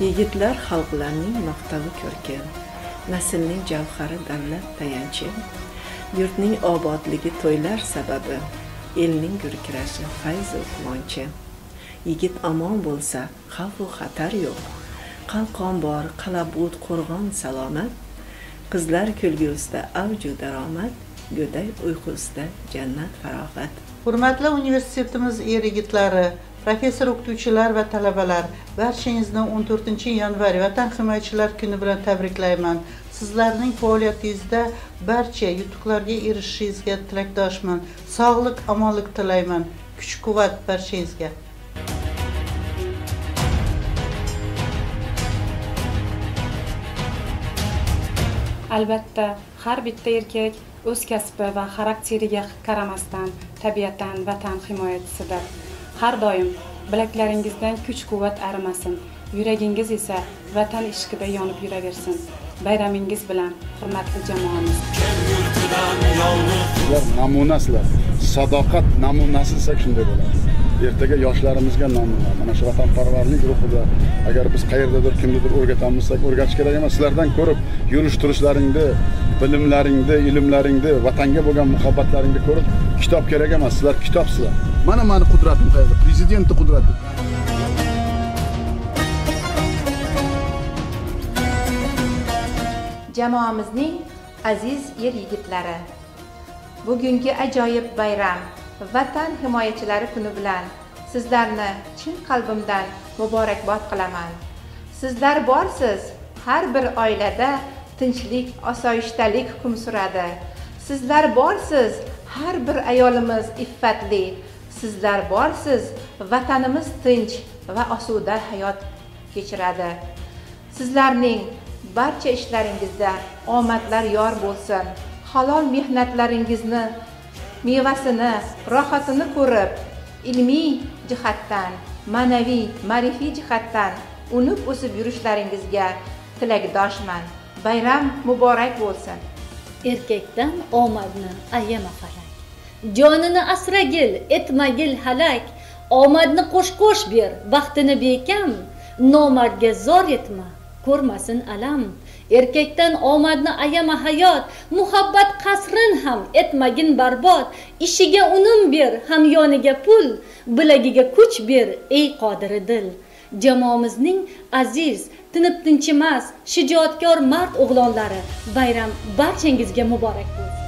yigitlar xalqlarning maqtavi ko'rkam naslning javhari davlat tayanchi. Yurtning obodligi to'ylar sababi. Elning gurkirashi fayzu quvonchi. Yigit omon bo'lsa xavfu xatar yo'q. Qalqon bor qalabut qo'rg'on salomat. Qizlar kulgusida avju daromad go'day uyqusida jannat farog'at. Hurmatli universitetimiz er yigitlari professor o'qituvchilar va talabalar barchangizni 14 yanvar vatan himoyachilar kuni bilan tabriklayman. Sizlarning faoliyatingizda barcha yutuqlarga erishishingizga tilakdoshman. Sog'lik omonlik tilayman. Kuch quvvat barchangizga. Albatta har bitta erkak o'z kasbi va xarakteriga qaramasdan tabiatan vatan himoyachisidir. Har doim bilaklaringizdan kuch quvvat arimasin. Yuragingiz esa vatan ishqida yonib yuraversin. Bayramingiz bilan hurmatli jamoamiz. Sizlar namunasizlar. Sadoqat namunasi desak shunday bo'ladi. Ertaga yoshlarimizga namuna mana shu vatanparvarlik ruhida agar biz qayerdadir kimnidir o'rgatamiz desak o'rgatish kerak emas. Sizlardan ko'rib yurish turishlaringni bilimlaringni ilmlaringni vatanga bo'lgan muhabbatlaringni ko'rib kitob kerak emas. Sizlar kitobsizlar. Mana mani qudratim qayerda? Prezidentni qudrati jamoamizning aziz er yigitlari bugungi ajoyib bayram vatan himoyachilari kuni bilan sizlarni chin qalbimdan muborakbod qilaman. Sizlar borsiz har bir oilada tinchlik osoyishtalik hukm suradi. Sizlar borsiz har bir ayolimiz iffatli sizlar borsiz. Vatanimiz tinch va osuda hayot kechiradi. Sizlarning barcha ishlaringizda omadlar yor bo'lsin. Halol mehnatlaringizni mevasini rohatini ko'rib ilmiy jihatdan ma'naviy ma'rifiy jihatdan unib o'sib yurishlaringizga tilakdoshman. Bayram muborak bo'lsin. Erkakdan omadni ayama falak jonini asragil etmagil halak. Omadni qo'sh qo'sh ber vaqtini bekam. Nomardga zor etma ko'rmasin alam. Erkakdan omadni ayama hayot muhabbat qasrin ham etmagin barbod. Ishiga unum ber hamyoniga pul bilagiga kuch ber ey qodiri dil. Jamoamizning aziz tinib tinchimas shijoatkor mard o'g'lonlari bayram barchangizga muborak bo'lsin.